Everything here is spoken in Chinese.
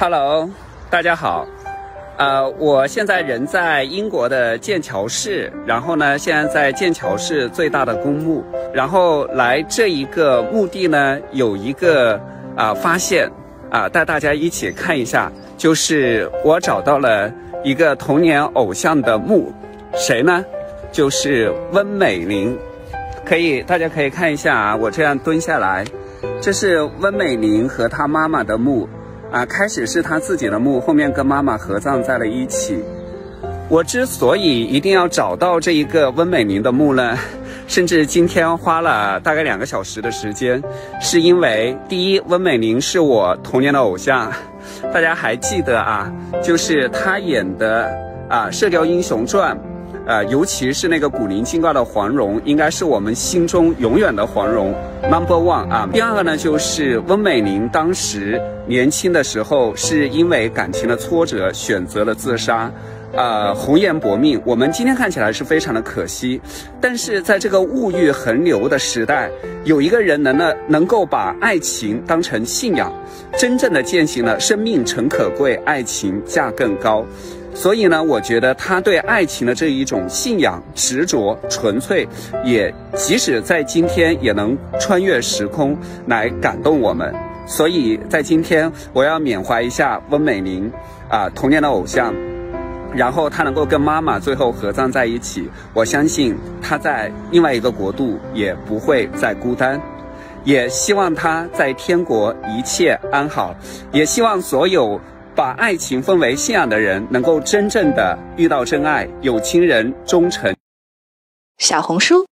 Hello，大家好。呃，我现在人在英国的剑桥市，然后呢，现在在剑桥市最大的公墓，然后来这一个墓地呢，有一个啊发现啊，带大家一起看一下，就是我找到了一个童年偶像的墓，谁呢？就是温美玲。可以，大家可以看一下啊，我这样蹲下来，这是温美玲和她妈妈的墓。啊，开始是他自己的墓，后面跟妈妈合葬在了一起。我之所以一定要找到这一个温美玲的墓呢，甚至今天花了大概两个小时的时间，是因为第一，温美玲是我童年的偶像，大家还记得啊，就是她演的啊《射雕英雄传》。呃，尤其是那个古灵精怪的黄蓉，应该是我们心中永远的黄蓉，Number One 啊。第二个呢，就是温美玲当时年轻的时候，是因为感情的挫折选择了自杀，呃，红颜薄命。我们今天看起来是非常的可惜，但是在这个物欲横流的时代，有一个人能呢，能够把爱情当成信仰，真正的践行了生命诚可贵，爱情价更高。所以呢，我觉得他对爱情的这一种信仰、执着、纯粹，也即使在今天也能穿越时空来感动我们。所以在今天，我要缅怀一下温美玲啊，童年的偶像。然后他能够跟妈妈最后合葬在一起，我相信他在另外一个国度也不会再孤单。也希望他在天国一切安好，也希望所有。把爱情分为信仰的人，能够真正的遇到真爱，有情人终成。小红书。